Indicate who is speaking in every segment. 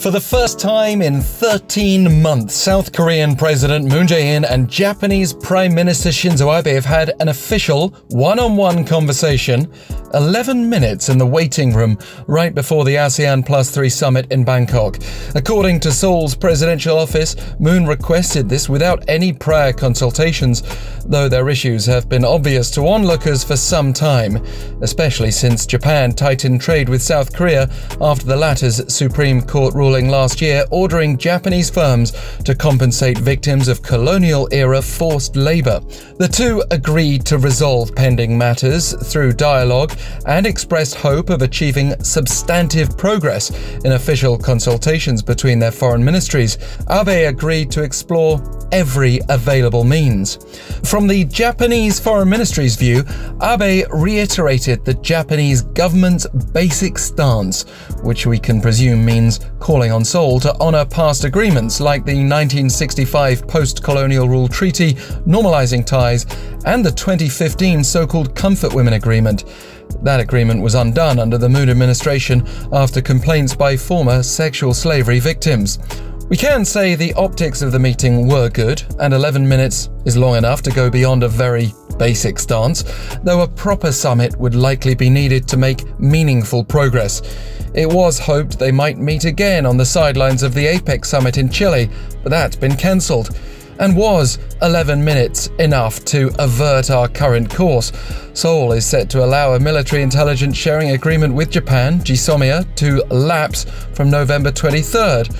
Speaker 1: For the first time in 13 months, South Korean President Moon Jae-in and Japanese Prime Minister Shinzo Abe have had an official one-on-one conversation 11 minutes in the waiting room right before the ASEAN Plus 3 summit in Bangkok. According to Seoul's presidential office, Moon requested this without any prior consultations, though their issues have been obvious to onlookers for some time, especially since Japan tightened trade with South Korea after the latter's Supreme Court ruling last year ordering Japanese firms to compensate victims of colonial era forced labor. The two agreed to resolve pending matters through dialogue and expressed hope of achieving substantive progress in official consultations between their foreign ministries. Abe agreed to explore every available means. From the Japanese Foreign Ministry's view, Abe reiterated the Japanese government's basic stance, which we can presume means calling on Seoul to honor past agreements like the 1965 post colonial rule treaty, normalizing ties, and the 2015 so called Comfort Women Agreement. That agreement was undone under the Moon administration after complaints by former sexual slavery victims. We can say the optics of the meeting were good, and 11 minutes is long enough to go beyond a very basic stance, though a proper summit would likely be needed to make meaningful progress. It was hoped they might meet again on the sidelines of the APEC summit in Chile, but that's been cancelled and was 11 minutes enough to avert our current course. Seoul is set to allow a military intelligence sharing agreement with Japan, GSOMIA, to lapse from November 23rd.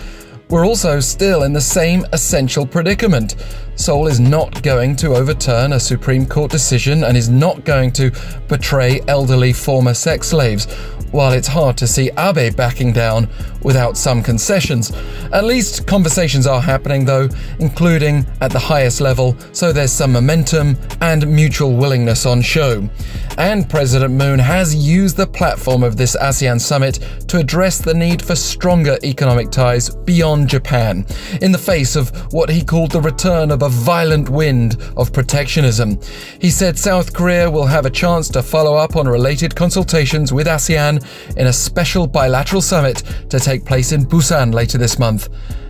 Speaker 1: We're also still in the same essential predicament. Seoul is not going to overturn a Supreme Court decision and is not going to betray elderly former sex slaves while it's hard to see Abe backing down without some concessions. At least conversations are happening, though, including at the highest level, so there's some momentum and mutual willingness on show. And President Moon has used the platform of this ASEAN summit to address the need for stronger economic ties beyond Japan, in the face of what he called the return of a violent wind of protectionism. He said South Korea will have a chance to follow up on related consultations with ASEAN in a special bilateral summit to take place in Busan later this month,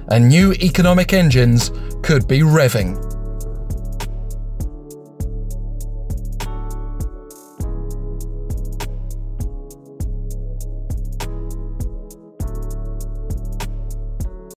Speaker 1: and new economic engines could be revving.